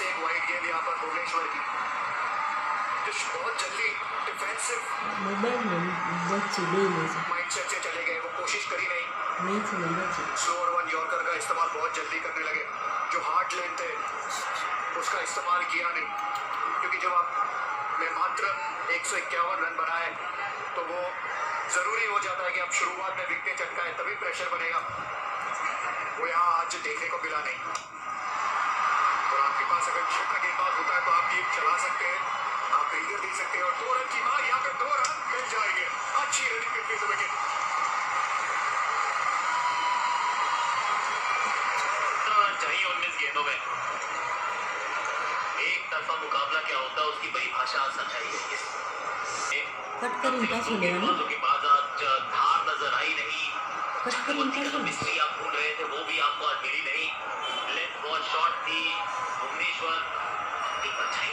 से एक वाइड गेंद यहाँ पर भुवनेश्वर की। बहुत जल्दी डिफेंसिव मुंबई चले गए से। चले गए वो कोशिश करी नहीं। स्लोअर वन यॉर्कर का इस्तेमाल बहुत जल्दी करने लगे। जो हार्ट लेंथ है उसका इस्तेमाल किया नहीं। क्योंकि जब आप में मात्र एक रन बनाए तो वो ज़रूरी हो जाता है कि आप शुरुआत में विकटें चटकाएँ तभी प्रेशर बनेगा। वो यहाँ आज देखने को मिला नहीं। अच्छी से विकेट रन चाहिए उन्नीस गेंदों में एक तरफा मुकाबला क्या होता है उसकी परिभाषा आज समझाई कट कर इनका दो ना? के बाद आज धार नज़र आई नहीं कट कर इनका सुन। मिस्त्री आप ढूंढ रहे थे वो भी आपको आज मिली नहीं लेंथ बहुत शॉर्ट थी भुवनेश्वर एक अच्छाई